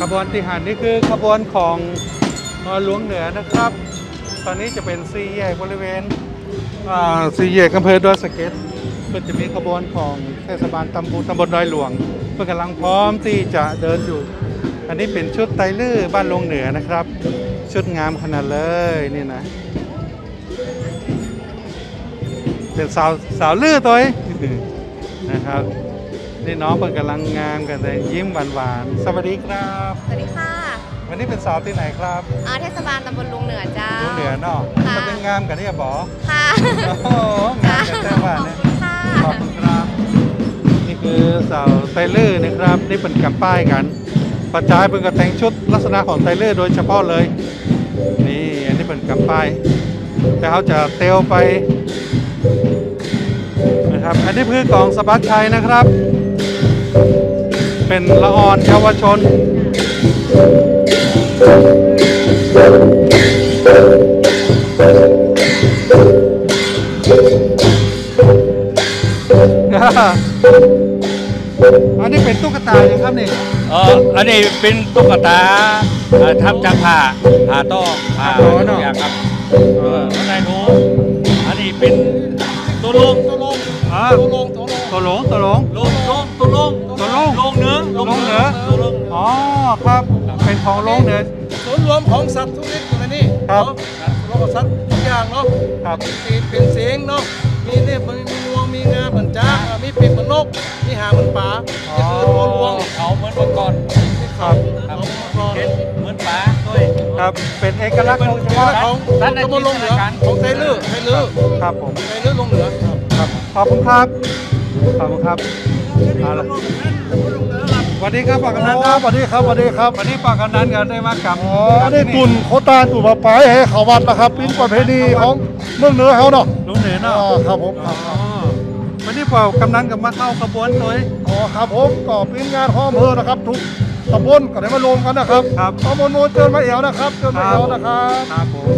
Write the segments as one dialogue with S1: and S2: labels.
S1: ขบวนที่หันนี่คือขบวนของเอ่อหลวงเหนือนะครับ ตอนนี้จะเป็นสี่แยกบริเวณอ่าสี่แยกอำเภอดอยสะเก็ดเพื่อจะมีขบวนของเทศบาลตำบลตำบลดอยหลวงเพื่อกำลังพร้อมที่จะเดินอยู่ อันนี้เป็นชุดไตลื้อบ้านหลวงเหนือนะครับ ชุดงามขนาดเลยนี่นะ เป็นสาวสาวลื้อตัวเองนะครับ นี่น้องเปิดกำลังงามกันเลยยิ้มหวานๆสวัสดีครับ
S2: สวัสดีค่ะ
S1: วันนี้เป็นสาวที่ไหนครับ
S2: อ่าเทศบาลตำบลลุงเหนือเจ้า
S1: ลูกเหนือเนาะ
S2: ค่ะ
S1: จะเป็นงามกันเนี่ยบอ
S2: ค่ะ
S1: โอ้โหงามกันแต่ว่า
S2: ขอบ
S1: เนี่ย
S2: คุณค่ะ
S1: ขอบคุณครับ นี่คือสาวไตรลื้อนะครับ นี่เป็นกำป้ายกัน ประจายเป็นกระแต่งชุดลักษณะของไตรลื้อโดยเฉพาะเลย นี่อันนี้เป็นกำป้าย แต่เขาจะเตลไปนะครับ อันนี้คือกองสะบักชัยนะครับ เป็นละออนเยาวชน อันนี้เป็นตุ๊กตาอย่างครับนี่
S3: เอออันนี้เป็นตุ๊กตาเอ่อทำจากผ้าผ้าต้อผ้า
S1: อ๋อเนอะ
S3: ทุกอย่างครับเออข้างในหนูอันนี้เป็นตัวลงตัวลง
S1: อ่า
S3: ตัวลงตัวลง
S1: ตัวหลงตัวหลง
S3: ลงลงตัวลง
S1: ตัวลง
S3: ลง
S1: อ๋อครับ เป็นของลงเหนือ
S4: ศูนย์รวมของสัตว์ทุกชนิดอยู่ในนี่
S1: ครับ
S4: เนาะรวมของสัตว์ทุกอย่างเนาะ
S1: ครับ
S4: มีปีกเป็นเสียงเนาะมีเนี่ยมีมีงวงมีงาเหมือนจ้าอ่ามีปีกเหมือนนกมีหางเหมือนปลานี่คือตัวรวม
S3: เขาเหมือนเมื่อก่อน
S4: ที่เขา
S3: ครับ
S4: ของมังกร
S3: เห็นเหมือนปลาด้วย
S1: ครับเป็นเอกลักษณ์ของเฉ
S4: เอก
S1: พาะ
S4: ลักษณ์ของของตำบลลงเหนือของไทยลื้อไทยลื้อ
S1: ครับผม
S4: ไทยลื้อลงเหนือครับ
S1: ครับขอบคุณครับขอบคุณครับเอาละ สวัสดีครับปากกำนันครับ
S5: สวัสดีครับสวัสดีครับ
S1: วันนี้ปากกำนันกันได้มากับ
S5: อ๋อนี่ตุนโคตาตุนมาไปให้เขาวัดนะครับเป็นประเพณีของเมืองเหนือเขาเนาะ
S1: ลุงเหนือ
S5: อ่า
S1: เนาะ
S5: ครับผมค
S1: อ๋
S5: รั
S1: อบวันนี้เปล่ากำนันกับมาเข้าขบวนตัวเอง
S5: อ๋อครับผมก็เป็นงานข้อมอำเภอนะครับ ทุกตำบลก็ได้มารวมกันนะครับ
S1: ครับ
S5: ตำบลโนนเจินมาเอวนะครับเจินมาเอวนะครับ
S1: ครับผม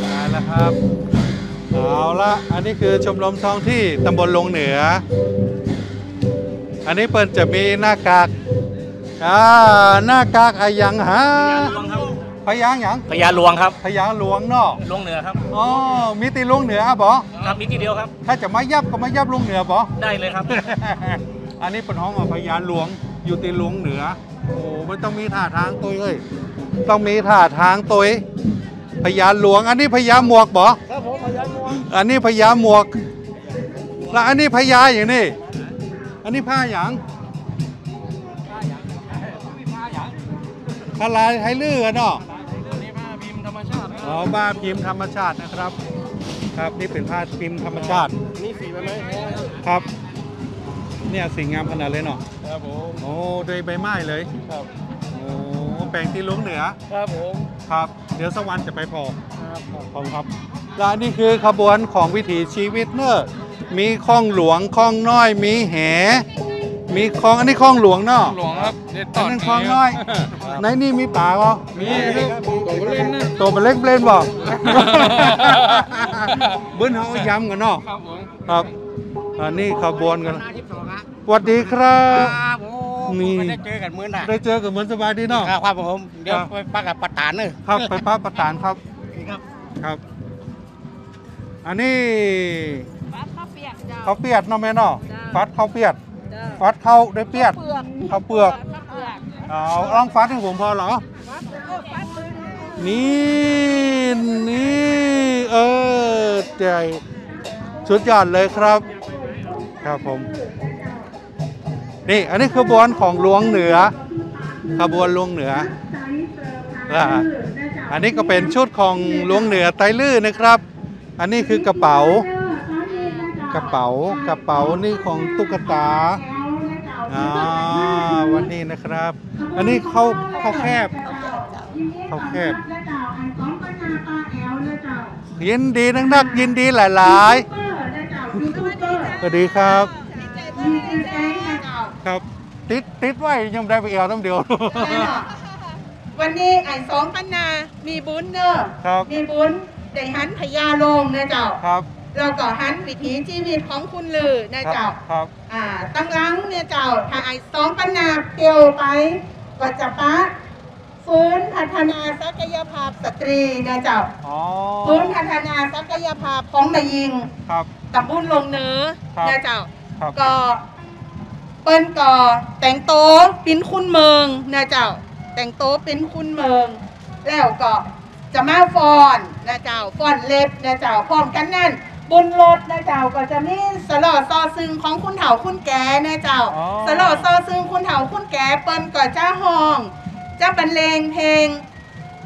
S1: ได้แล้วครับเอาละอันนี้คือชมรมท้องที่ตำบลลงเหนือ อันนี้เปิ้นจะมีหน้ากาก อ่าหน้ากากอะหยังฮะพยางหยัง
S3: พญาหลวงครับ
S1: พยางหลวงเนาะ
S3: ลงเหนือครับ
S1: อ๋อมีตีลงเหนืออะบอ
S3: ครับมีทีเดียวครับ
S1: ถ้าจะมายับก็มายับลงเหนือบอ
S3: ได้เลยครับ
S1: อันนี้เป็นห้องของพญาหลวงอยู่ตีลงเหนือโอ้มันต้องมีท่าทางตัวเอ้ยต้องมีท่าทางตัวเอ้ยพญาหลวง อันนี้พญาหมวกบอ
S4: ครับผมพยานมวล
S1: อันนี้พญาหมวกแล้วอันนี้พญาอย่างนี้อันนี้ผ้าอย่าง ผ้าลายไทยลื่อเนาะ
S4: นี่ผ้าพิมพ์ธรรมชาติ
S1: อ๋อผ้าพิมพ์ธรรมชาตินะครับ ครับนี่เป็นผ้าพิมพ์ธรรมชาติ
S4: นี่สีแบบไหน
S1: ครับ เนี่ยสีงามขนาดเลยเนาะ
S4: ครับผม
S1: โอ้โดยใบไม้เลย
S4: ครับ
S1: โอ้แปลงที่ลุงเหนือ
S4: ครับผม
S1: ครับ เดี๋ยวสักวันจะไปพอ
S4: ครับผม
S1: ขอบคุณครับและนี่คือขบวนของวิถีชีวิตเนอะมีคลองหลวงคลองน้อยมีแห มีคลองอันนี้คลองหลวงเนาะ
S4: หลวงครับเด็ด
S1: อันนั้นคลองน้อยในนี่มีป่าเปล่า
S4: มีครับตัวเล่นนะ
S1: ตัวเป็นเล็กเล่นบ่เบิ้นเขาเอายำกันเนาะ
S4: ครับผม
S1: ครับอันนี้ขบวนกันสวัสดีครับ
S3: ครับผม
S1: นี่
S3: ไม่ได้เจอกันมื้อน่ะ
S1: ได้เจอกันเหมือนสบายดีเนาะ
S3: ครับครับผมเดี๋ยว
S1: ครับ
S3: ไปปักกับปัตตานเนอะ
S1: ครับไปป้าประตานครับ
S3: ครับ
S1: ครับอันนี้
S2: ฟัดข้าวเปียกเจ้า
S1: ข้าวเปียกเนาะแม่เนาะ
S2: จ้า
S1: ฟัดข้าวเปียก
S2: เจ้า
S1: ฟัดข้าวได้เปียก
S2: เปลือก
S1: ข้าวเปลือก
S2: ข้าวเปลือก
S1: เอาลองฟัดให้ผมพอเหรอ
S2: ฟัดเออฟัดเลย
S1: นี่นี่เออใจสุดยอดเลยครับ ครับผม นี่อันนี้ขบวนของหลวงเหนือ ขบวนหลวงเหนืออ่าอันนี้ก็เป็นชุดของหลวงเหนือไตรลื่นนะครับ อันนี้คือกระเป๋า กระเป๋ากระเป๋านี่ของตุ๊กตา อ่าวันนี้นะครับ อันนี้เข้าเข้าแคบเขาแคบยินดีนักนักๆยินดีหลายๆสวัสดีครับครับติดติดไว้ยังได้ไปเอวต้องเดียว
S6: วันนี้ไอ้สองพันนา มีบุญเนอะ
S1: ครับ
S6: มีบุญได้หันพญาลงนะเจ้า
S1: ครับ
S6: แล้วก็หันวิถีชีวิตของคุณลือนะ
S1: ครั
S6: เจ้า
S1: บครับ
S6: อ่าตั้งหลังเนี่ยเจ้าถ้าไอ้สองพันนาเกี่ยวไป ก็จะปะฟื้นพัฒนาศักยภาพสตรีนะเจ้า
S1: อ๋อ
S6: ฟื้นพัฒนาศักยภาพของแม่ยิง
S1: ครับ
S6: ตำบลลงเหนือ
S1: ครับ
S6: นะเจ้า
S1: ครับ
S6: ก็เปิ้นก็แต่งโตวเป็นคุณเมืองนะเจ้า แต่งโตวเป็นคุณเมือง แล้วก็จะมาฟอนนะเจ้าฟอนเล็บนะเจ้าพร้อมกันนั่น บนรถนะเจ้าก็จะมีสลอซอซึงของคุณเฒ่าคุณแก่นะเจ้า
S1: อ๋อ
S6: สลอซอซึงคุณเฒ่าคุณแก่เปิ้นก็จะห้องจะบรรเลงเพลง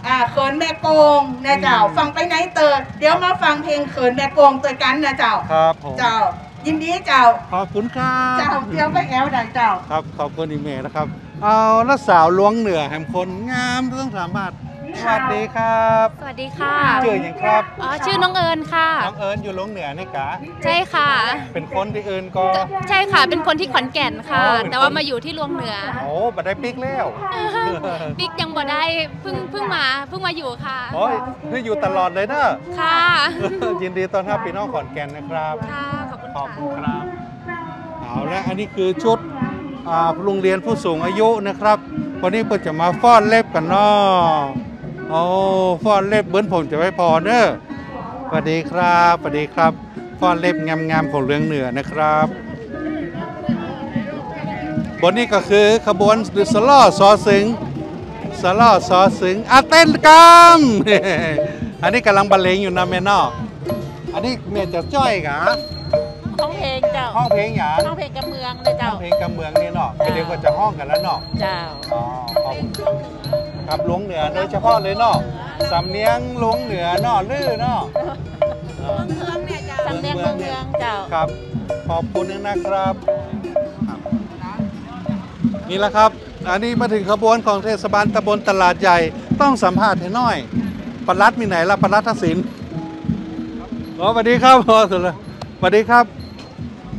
S6: อ่าเขินแม่โกงนะเจ้าฟังไปไหนเติร์ดเดี๋ยวมาฟังเพลงเขินแม่โกงตัวกันนะเจ้า
S1: ครับผม
S6: เจ้า ยินดีเจ้า
S1: ขอบคุณครับ
S6: เจ้าเที่ยวไปแอลได้เจ้า
S1: ครับขอบคุณอีเมลนะครับ เอาแล้วสาวล้วงเหนือแหมคนงามต้องสามารถ สวัสดีครับ
S2: สวัสดีค่ะ
S1: ชื่ออย่างครับ
S2: อ๋อชื่อน้องเอิญค่ะ
S1: น้องเอิญอยู่ล้วงเหนือนี่กะ
S2: ใช่ค่ะ
S1: เป็นคนที่เอิญก็
S2: ใช่ค่ะเป็นคนที่ขอนแก่นค่ะ
S1: อ๋อเป็นคน
S2: แต่ว่ามาอยู่ที่ลวงเหนือ
S1: โอ้บัดได้ปิกแล้ว
S2: บิ๊กยังบ่ได้เพิ่งเพิ่งมาเพิ่งมาอยู่ค่ะ
S1: โอ้ยนี่อยู่ตลอดเลยเนอะ
S2: ค่ะ
S1: ยินดีต้อนรับพี่น้องขอนแก่นนะครับ
S2: ค่ะขอบคุณ
S1: ขอบคุณ
S2: ค่ะ
S1: ครับเอาละอันนี้คือชุดอ่าโรงเรียนผู้สูงอายุนะครับ วันนี้เปิดจะมาฟ้อนเล็บกันเนาะ โอ้ฟ้อนเล็บเบิ้นผมจะไว้พอเนอะสวัสดีครับสวัสดีครับฟ้อนเล็บงามๆของเรืองเหนือนะครับบนนี้ก็คือขบวนสล่อซอสึงสล่อซอสึงอาเต้นกรรมอันนี้กำลังบรรเลงอยู่นะแม่เนออันนี้เมียจะจ้อยกะ
S7: ห้องเพลงเจ้า
S1: ห้องเพลงหยาง
S7: ห้องเพลงกับเมืองเลยเจ้า
S1: ห้องเพลงกำเมืองนี่เนาะก็เดี๋ยวก็จะห้องกันแล้วเนาะ
S7: เจ้า
S1: อ๋อขอบคุณ ครับหลวงเหนือโดยเฉพาะเลยเนาะสำเนียงหลวงเหนือเนาะลื้อเนาะเออ
S7: สำเนียงเมืองเมืองเจ้า
S1: ครับ ขอบคุณนะครับครับ นี่แหละครับ อันนี้มาถึงขบวนของเทศบาลตำบลตลาดใหญ่ต้องสัมภาษณ์ให้หน่อยปลัดมีไหนล่ะปลัดทักษิณอ๋อสวัสดีครับพอสุดเลยสวัสดีครับ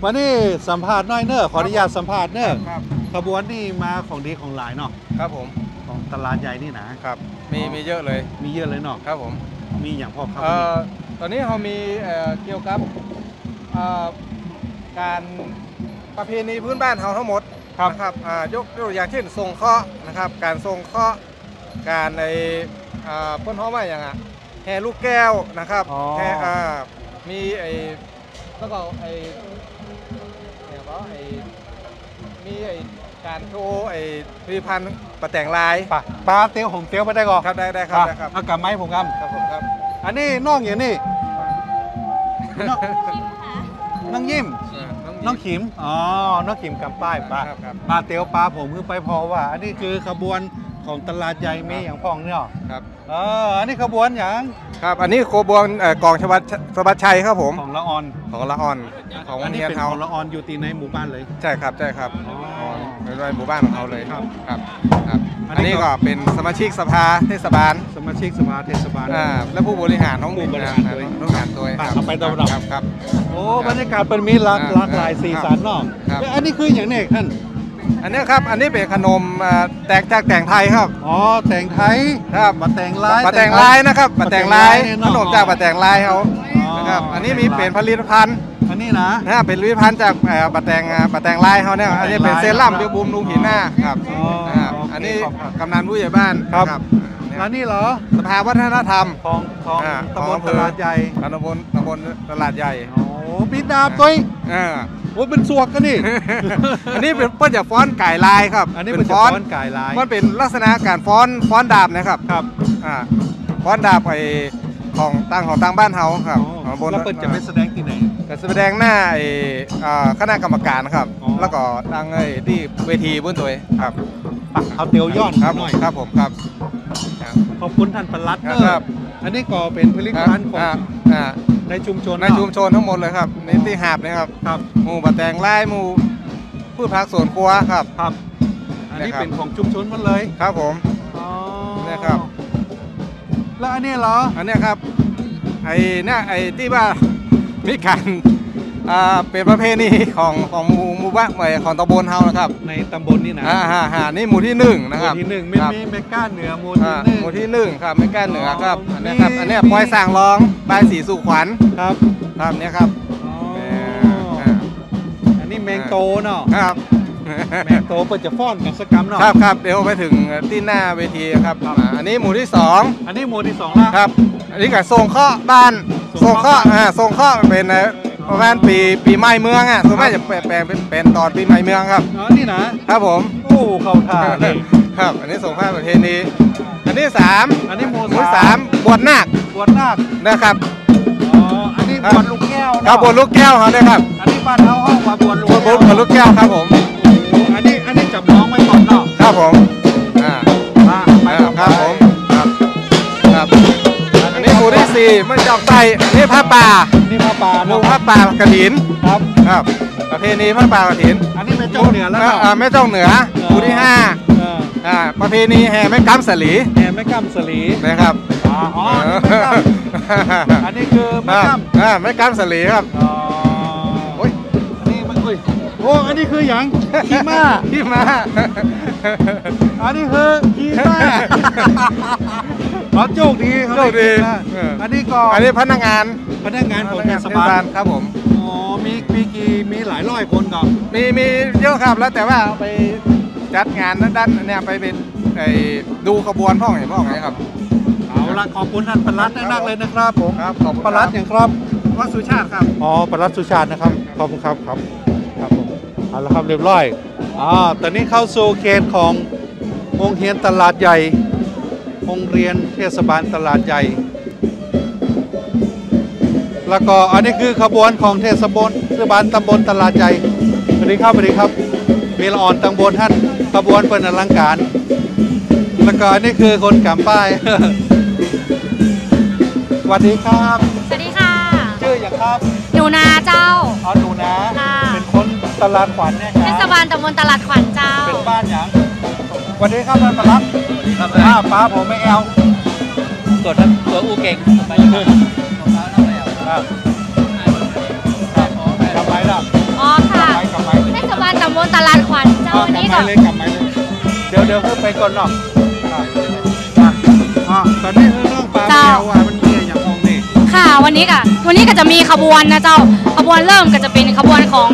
S1: วันนี้สัมภาษณ์หน้อยเนอะขออนุญาตสัมภาษณ์เนอะ
S4: ครับ
S1: ขบวนนี่มาของดีของหลายเนาะ
S4: ครับผม
S1: ของ ตลาดใหญ่นี่นะ
S4: ครับ มีมีเยอะเลย
S1: มีเยอะเลยเนาะ
S4: ครับผม
S1: มีอย่างพ่อครับ
S4: เอ่อตอนนี้เรามีเอ่อเกี่ยวกับเอ่อการประเพณีพื้นบ้านเราทั้งหมดนะครับอ่ายกตัวอย่างเช่นทรงเคราะห์นะครับ การทรงเคราะห์การในอ่าเพ่นฮ้องว่าอย่างอะแห่ลูกแก้วนะครับ
S1: อ๋อ
S4: แห่อ่ามีไอ้แล้วก็ไอ้ การโชว์ไอ้ผลิตภัณฑ์ประแต่งลาย
S1: ปลาปลาเตียวผมเตียวไปได้ก่อน
S4: ครับได้ได้ครับได้ครับ
S1: เอากลับไม้ผมครับ
S4: ครับผมครับ
S1: อันนี้น้องอย่างนี้น้องน้องยิ้ม น้องขิม อ๋อ น้องขิมกับป้ายปลา
S4: ครับครับ
S1: ปลาเตียวปลาผมคือไปพอว่า อันนี้คือขบวนของตลาดใหญ่มีอย่างพองเนี่ย
S4: ครับ
S1: เออ อันนี้ขบวนอย่าง
S4: ครับ อันนี้โคบวงเอ่อกองชวัดสวัสดิ์ชัยครับผม
S1: ของละออน
S4: ของละอ่อน ของ
S1: อันนี้
S4: เนียน
S1: เป็น
S4: เฮา
S1: ของละออนอยู่ตีในหมู่บ้านเลย
S4: ใช่ครับใช่ครับ
S1: อ๋อ
S4: อ๋อเป็นในหมู่บ้านของเขาเลย
S1: ครับ
S4: ครับครับ
S1: อันนี้
S4: อันนี้ก็เป็นสมาชิกสภาเทศบาล
S1: สมาชิกสภาเทศบาล
S4: อ่า และผู้บริหารท้อง
S1: ผู้บริหาร
S4: นะ
S1: ด้วย
S4: ผู้บริหารตัว
S1: ปาก
S4: ครับ
S1: เอาไปตามระดับ
S4: ครับครับ
S1: โอ้บรรยากาศเป็นมีหลาก
S4: อ่า
S1: หลากหลายสีสันเนาะ
S4: ครับ
S1: แล้วอันนี้คืออย่างนี้ท่าน
S4: อันนี้ครับ อันนี้เป็นขนมอ่าแตกจากแต่งไทยครับ
S1: อ๋อ แต่งไทย
S4: ครับ
S1: มาแต่งลาย
S4: ปะแต่งลายนะครับปะแต่งลาย
S1: เนี่ย
S4: ข
S1: เนาะ
S4: นมจากปะแต่งลายเขา
S1: อ๋อ
S4: นะครับ อันนี้มีเป็นผลิตภัณฑ์
S1: อั นนี้นะ
S4: นะเป็นผลิตภัณฑ์จากเอ่อปะแต่งอ่าปะแต่งลายเขาเนี่ยอันนี้เป็นเซรั่มเดียวบูมลุงหินหน้าครับ
S1: อ๋อ
S4: นะครับ
S1: โอเค
S4: อันนี้
S1: ขอบคุณ
S4: กำนันผู้ใหญ่บ้าน
S1: ครับ
S4: นะเนี่ย
S1: แล้วนี่เหรอ
S4: สภาวัฒนธรรม
S1: ของของ
S4: อ่า
S1: ตำบล
S4: ของอำเภ
S1: ต
S4: อ
S1: ลาดใหญ่
S4: ตำบลตำบลตลาดใหญ่
S1: โอ้มีดาบตัวเอง
S4: อ่า
S1: โอ้เป็นสวกกันนี่
S4: อันนี้เป็นเปิ้นจะฟ้อนไก่ลายครับ
S1: อันนี้เป็นจะฟ้อนไก่ลาย
S4: มันเป็นลักษณะการฟ้อนฟ้อนดาบนะครับ
S1: ครับ
S4: อ่า ฟ้อนดาบไอของตั้งของตั้งบ้านเฮาครับ
S1: อ๋อ
S4: ของ
S1: แล้วเปิดจะไปแสดงที่ไหน
S4: แต่แสดงหน้าไออ่าคณะกรรมการครับ
S1: อ๋อ
S4: แล้วก็ตั้งไอ้ที่เวทีบนตัวเองครับ
S1: ปะเอาเตียวย้อน
S4: ครับ
S1: หน่อย
S4: ครับผมครับครับ
S1: ขอบคุณท่านปลัดเน
S4: ครับ
S1: อันนี้ก็เป็นผลิตภัณฑ์ของ
S4: อ่าอ่า
S1: ในชุมชน
S4: ในชุมชนทั้งหมดเลยครับในที่หาบเนะครับ
S1: ครับ
S4: หมู่ปะแตงไร่หมู่พืชผักสวนครัวครับ
S1: ครับ อันนี้
S4: นะครับ
S1: เป็นของชุมชนหมันเลย
S4: ครับผม
S1: อ๋อ
S4: เนี่ยครับ
S1: แล้วอันนี้เหรอ
S4: อันเนี้ยครับไอ้เนี่ยไอ้ที่ว่า มีการอ่าเป็นประเพณีของของหมู่หมู่บ้านเอ่อของตำบลเฮานะครับ
S1: ในตำบลนี่นะ
S4: อ่าฮะฮะนี่หมู่ที่หนึ่ง
S1: ห
S4: นะครับ
S1: มู่ที่หนึ่งไม่
S4: ครับ
S1: มีเมกาเหนือหมู่
S4: อ่า
S1: ที่หนึ่ง
S4: หมู่ที่หนึ่งครับไม่แก้เหนือครับ
S1: อ๋ออั
S4: อันเนี้ยครับ
S1: มี
S4: อันเนี้ย
S1: มี
S4: ปอยสร้างร้องบายสีสุขวัญ
S1: ครับ
S4: ครับเนี่ยครับ
S1: อ๋อ
S4: เอ่ออ่า
S1: อันนี้แมงโตเนาะ
S4: ครับ
S1: แมงโตเปิดจะฟ้อนกับสกรรมเนาะ
S4: ครับครับเดี๋ยวไปถึงที่หน้าเวทีครับอ่าอันนี้หมู่ที่สอง
S1: อันนี้หมู่ที่สองละ
S4: ครับอันนี้กับทรงข้อบ้าน
S1: ท
S4: ท
S1: ร
S4: รงง
S1: เคราะ
S4: ข้อ
S1: ห์
S4: อ่าทรงข้อเป็นเอ่อประมาณปีปีใหม่เมืองอะส่วนมากจะแปลงแปลงเป็นเป็นตอนปีใหม่เมืองครับ
S1: อ๋อนี่นะครับ
S4: ผม
S1: โอ้เข้าท่าเลย
S4: ครับอันนี้ส่งข้าประเทศนี้อันที่สาม
S1: อันนี้หมู่
S4: หมู่ที่
S1: สา
S4: สามมบวชนาค
S1: บวชนาค
S4: นะครับ
S1: อ๋ออันนี้บวชลูกแก้วเนาะ
S4: ครับบวชลูกแก้วเขาเนี่ยครับ
S1: อันนี้บ้านเฮาห้องว่าบวชลูก
S4: บวช
S1: แก้ว
S4: บวชลูกแก้วครับผม
S1: นนี้
S4: ผ้า
S1: ป่านี่พระป่า
S4: หมู่
S1: เนาะ
S4: ผ้าป่ากระถิน
S1: ครับ
S4: ครับประเพณีผ้าป่ากระถิน
S1: อันนี้เป็นเจ้าเหนือแล้วเนาะ
S4: อ่าแม่จ้องเหนือหมู่ที่ห้า
S1: เออ
S4: อ่าประเพณีแห่แม่กำสลี
S1: แหม่แม่กำสลี
S4: นะครับ
S1: อ๋ออ๋ออันนี้แม่กำอันนี้คือแม่กำ
S4: อ่าแม่กำสลีครับ
S1: โอ้อันนี้คือหยังขี้ม้า
S4: ที่มา
S1: อันนี้คือขี้ม้าอ๋อโชคดีเขา
S4: โชคดี
S1: ไขี้ม้า
S4: เอออั
S1: อันนี้ก็
S4: อันนี้พนักงาน
S1: พนักงานของเทศ
S4: เทศ
S1: บา
S4: บา
S1: ล
S4: ลครับผม
S1: อ๋อมีมีกี่มีหลายร้อยคนก่อน
S4: มีมีเยอะครับแล้วแต่ว่าเอาไปจัดงานด้านเนี่ยไปเป็นไอ้ดูขบวนพ่อเห็นพ่อไงครับ
S1: เอาละขอบคุณท่านประหลัดนักๆเลยนะครับผม
S4: ครับขอบคุณ
S1: ประหลัดอย่างครับ
S4: วัดสุชาติครับ
S1: อ๋อประหลัดสุชาตินะครับขอบคุณครับครับครับผม เอาละครับเรียบร้อยอ่าตอนนี้เข้าสู่เขตของโรงเรียนตลาดใหญ่โรงเรียนเทศบาลตลาดใหญ่ แล้วก็อันนี้คือขบวนของเทศบาลเทศบาลตำบลตลาดใหญ่สวัสดีครับสวัสดีครับมีละอ่อนตำบลท่านขบวนเป็นอลังการ แล้วก็อันนี้คือคนกำป้ายสวัสดีครับ
S2: สวัสดีค่ะ
S1: ชื่ออย่างครับ
S2: หนูนาเจ้า
S1: อ๋อ หนูนะ
S2: ค่ะ
S1: เป็นคน ตลาดขวัญเนี่ยค
S2: เท
S1: รับ
S2: ศบาลตำบลตลาดขวัญเจ้า
S1: เป็นบ้านอย่างสวัสดีครับท่านประหลัดครับป้าป้าผมไม่แอล
S3: ตัวท่านตัวอูเก่งไปเลย
S1: ครับครับกลับไปแล้ว
S2: อ๋อค่ะ
S1: ไปกลับไป
S2: เทศบาลตำบลตลาดขวัญเจ้าวันนี้
S1: กลั
S2: ก็
S1: บไปเลยกลับไปเลยเดี๋ยวเดี๋ยวเพิ่งไปก่อนเนาะครับอะอะตอนนี้คือเรื่องปลาแมวอะมันมีอย่างมองนี่
S2: ค่ะวันนี้ก็วันนี้ก็จะมีขบวนนะเจ้า ขบวนเริ่มก็จะเป็นขบวนของ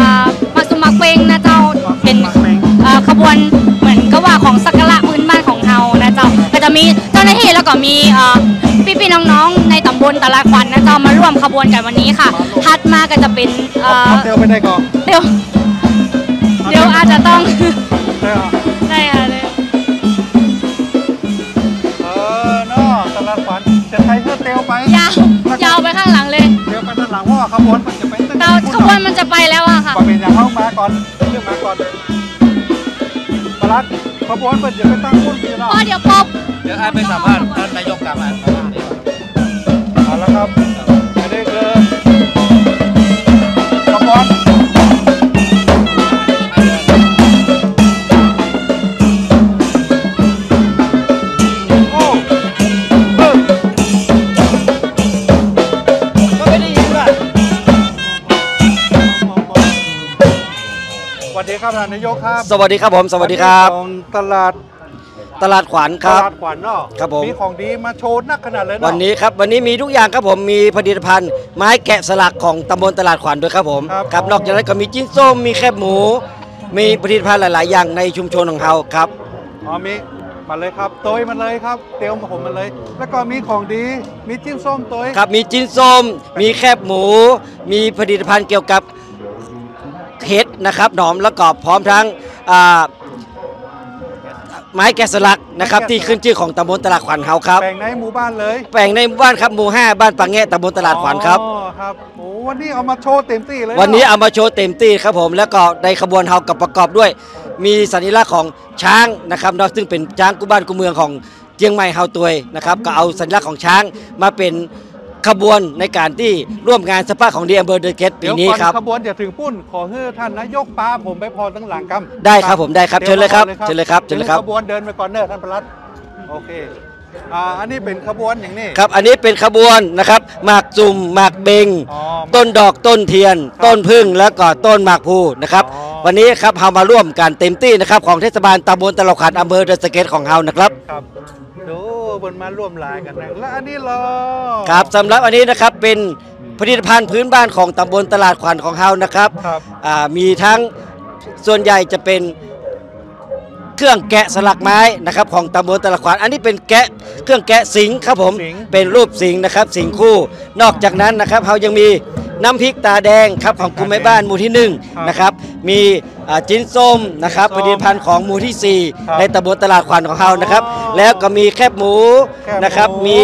S1: ครับ
S2: อ่ามักสุมักเวงนะเจ้าเป็น
S1: มักเวง
S2: อ่าขบวนเหมือนก็ว่าของสักการะพื้นบ้านของเฮานะเจ้าก็จะมีเจ้าหน้าที่แล้วก็มีอ่าพี่ๆน้องๆในตำบลตลาดขวัญนะเจ้ามาร่วมขบวนกันวันนี้ค่ะถัดมาก็จะเป็นเอ่อ
S1: เอาเดี๋ยวไปได้ก่อน
S2: เดี๋ยวเดี๋ยวอาจจะต้อง
S1: เดี๋ยว
S2: ได้ค่ะเลย
S1: เออเนาะตลาดขวัญจะใช้เพื่อเตียวไป
S2: ยาวยาวไปข้างหลังเลย
S1: เตียวไปด้านหลังเพราะว่าขบวนมันจะไปตั้ง
S2: เราขบวนมันจะไปแล้วอะค่ะ
S1: ก่อนเป็นอย่างเข้ามาก่อนเรื่องมาก่อนประหลัดขบวนมันจะไปตั้งพุ่นที่เนาะ
S2: พอเดี๋ยวปบ
S3: เดี๋ยวอาไปสัมภาษณ์ท่านนายกกลับมา
S1: เอาละครับ ครับท่านนายกครับ
S8: สวัสดีครับผม สวัสดีครับ
S1: ของตลาด
S8: ตลาดขวัญค
S1: ต
S8: รับ
S1: ลาดขวัญเนาะ
S8: ครับผม
S1: มีของดีมาโชว์นักขนาดเลยเนาะ
S8: วันนี้ครับวันนี้มีทุกอย่างครับผมมีผลิตภัณฑ์ ไม้แกะสลักของตำบลตลาดขวัญด้วยครับผม
S1: ครับ
S8: ครับนอกจากนั้นก็มีจิ้นส้มมีแคบหมู มีผลิตภัณฑ์หลาย ๆ อย่างในชุมชนของเราครับ
S1: อ๋อมีมาเลยครับโตยมาเลยครับ เตียวมาผมมาเลย แล้วก็มีของดีมีจิ้มส้มโตย
S8: ครับมีจิ้นส้ม มีแคบหมู มีผลิตภัณฑ์เกี่ยวกับ เห็ดนะครับหนอมแล้วก็พร้อมทั้งอ่าไม้แกะสลักนะครับที่ขึ้นชื่อของตำบลตลาดขวัญเฮาครับ
S1: แบ่งในหมู่บ้านเลย
S8: แปลงในหมู่บ้านครับหมู่ห้าบ้านปังแงะตำบลตลาดขวัญครับ
S1: อ๋อครับโอ้วันนี้เอามาโชว์เต็มที่เลย
S8: วันนี้
S1: เาะ
S8: เอามาโชว์เต็มที่ครับผมแล้วก็ในขบวนเฮากับประกอบด้วย มีสัญลักษณ์ของช้างนะครับเนาะซึ่งเป็นช้างกู้บ้านกู้เมืองของเจียงใหม่เฮาตัวยนะครับก็เอาสัญลักษณ์ของช้างมาเป็น ขบวนในการที่ร่วมงานสภาของดีอำเภอเดอะเกตปี
S1: เดี๋ยว
S8: นี้
S1: ก่อน
S8: ครับ
S1: ขบวนอย่าถึงปุ้นขอให้ท่านนายกปาผมไปพอตั้งหลังกำ
S8: ได้ครับผมได้ครับ
S1: ดี๋
S8: เชิญเลยครับ
S1: มาก่อน
S8: เชิญเลยครับเชิญเลยครับ
S1: ขบวนเดินไปก่อนเนอะท่านประหลัดโอเคอ่าอันนี้เป็นขบวนอย่างนี้
S8: ครับ อันนี้เป็นขบวนนะครับ หมากจุ่มหมากเบง
S1: อ๋อ
S8: ต้นดอกต้นเทียน ต้นพึ่งแล้วก็ต้นหมากพลูนะครับ
S1: อ๋อ
S8: วันนี้ครับเฮามาร่วมกันเต็มที่นะครับ ของเทศบาลตำบลตะลขันอำเภอเดอะสะเก็ตของเฮานะครับ
S1: ครับ ดูบนมาร่วมลายกันนะแล้วอันนี้เหรอ
S8: ครับสำหรับอันนี้นะครับเป็นผลิตภัณฑ์พื้นบ้านของตำบลตลาดขวัญของเฮานะครับ
S1: ครับ
S8: อ่ามีทั้งส่วนใหญ่จะเป็น เครื่องแกะสลักไม้นะครับของตำบลตะละขวานอันนี้เป็นแกะเครื่องแกะสิงห์ครับผม
S1: สิงห์
S8: เป็นรูปสิงห์นะครับสิงห์คู่ นอกจากนั้นนะครับเรายังมีน้ำพริกตาแดงครับของกลุ่มแม่บ้านหมู่ที่หนึ่ง
S1: ครับ
S8: นะครับมีอ่าจิ้นส้มนะครับ
S1: จิ้
S8: ผ
S1: นส้ม
S8: ลิตภัณฑ์ของหมู่ที่สี่
S1: ครับ
S8: ในตำบลตลาดขวัญของเรานะครับ
S1: อ๋อ
S8: แล้วก็มีแคบหมู
S1: แคบหมู
S8: นะครับมี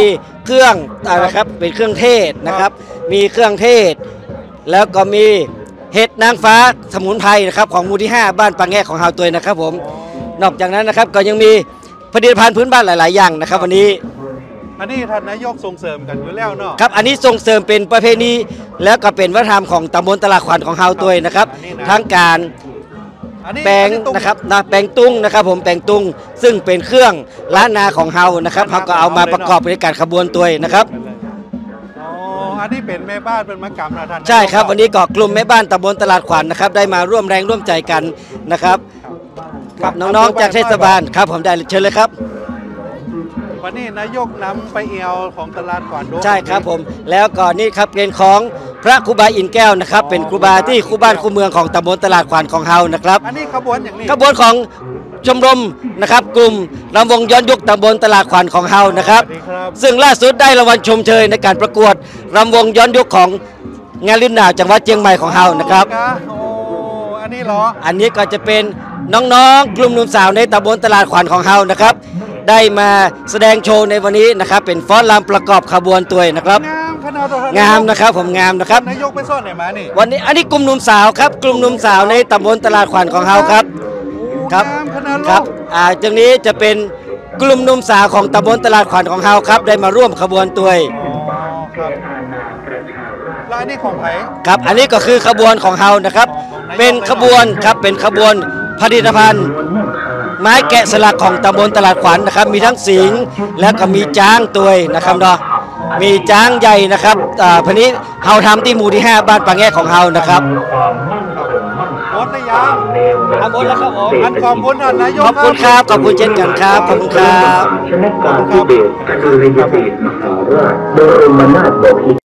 S8: เครื่องอ่านะครับเป็นเครื่องเทศนะครับมีเครื่องเทศ แล้วก็มีเห็ดนางฟ้าสมุนไพรนะครับของหมู่ที่ 5 บ้านปางแง่ของเฮาตัวยนะครับผม นอกจากนั้นนะครับก็ยังมีผลิตภัณฑ์พื้นบ้านหลาย ๆ อย่างนะครับวันนี้
S1: อันนี้ท่านนายกส่งเสริมกันอยู่แล้วเนาะ
S8: ครับอันนี้ส่งเสริมเป็นประเพณีแล้วก็เป็นวัฒนธรรมของตำบลตลาดขวัญของเฮาตัวยนะครับ
S1: อันนี้นะ
S8: ทั้งการ
S1: อันนี้
S8: แปลง
S1: อัตุ้ง
S8: นะครับนะแปลงตุ้งนะครับ ผมแปลงตุ้งซึ่งเป็นเครื่องล้านนาของเฮานะครับ
S1: ล้านนา
S8: เขาก็เอามา
S1: ของเฮาเลย
S8: ประกอบในการขบวนตัวยนะครับ
S1: อ๋ออันนี้เป็นแม่บ้านเป็นมะกำนะท่าน
S8: ใช่ครับา
S1: ยก
S8: วันนี้ก็กลุ่มแม่บ้านตำบลตลาดขวัญนะครับ ได้มาร่วมแรงร่วมใจกันนะครับ กับน้องๆจากเทศบาลครับผมได้เชิญเลยครับ
S1: วันนี้นายกนำไปเอวของตลาดก่อนด้วย
S8: ใช่ครับผม แล้วก่อนนี้ครับเป็นของพระครูบาอินแก้วนะครับ เป็นครูบาที่ครูบ้านครูเมืองของตำบลตลาดขวัญของเฮานะครับ
S1: อันนี้ขบวนอย่างนี้
S8: ขบวนของชมรมนะครับ กลุ่มลำวงย้อนยุคตำบลตลาดขวัญของเฮานะครับ
S1: สวัสดีครับ
S8: ซึ่งล่าสุดได้รางวัลชมเชยในการประกวดรำวงย้อนยุคของงานลิ้นหนาวจังหวัดเชียงใหม่ของเฮานะครับ
S1: โอ้อั นนี้เหรอ
S8: อันนี้ก็จะเป็นน้องๆ กลุ่มหนุ่มสาวในตำบลตลาดขวัญของเฮานะครับ ได้มาแสดงโชว์ในวันนี้นะครับ เป็นฟ้อนรำประกอบขบวนตัวยนะครับ
S1: งามขนาดตัวท่
S8: งามนะครับผมงามนะครับ
S1: นายกไปซ่อนไหนมานี่
S8: วันนี้อันนี้กลุ่มหนุ่มสาวครับ กลุ่มหนุ่มสาวในตำบลตลาดขวัญของเฮาครับ ครับ
S1: งามขนาด
S8: ครับอ่าจังนี้จะเป็นกลุ่มหนุ่มสาวของตำบลตลาดขวัญของเฮาครับ ได้มาร่วมขบวนตัวย
S1: อ๋อครับแล้ว อันนี้ของไผ
S8: ครับอันนี้ก็คือขบวนของเฮานะครับ เป็นขบวนครับเป็นขบวนผลิตภัณฑ์ ไม้แกะสลักของตำบลตลาดขวัญนะครับ มีทั้งสิงห์แล้วก็มีจ้างตัวยนะครับเนาะมีจ้างใหญ่นะครับอ่าพันนี้เฮาทำที่หมู่ที่ 5 บ้านปางแง่ของเฮานะครับ
S1: หมดระยัง
S8: เอาหมดแล้วครับผม
S1: อันขอบคุณท่านนายก
S8: ขอบคุณครับขอบคุณเช่นกันครับขอบคุณครับ
S9: ชนะการทิเบตคือในเบตมหาราชบรมนาถบพิตร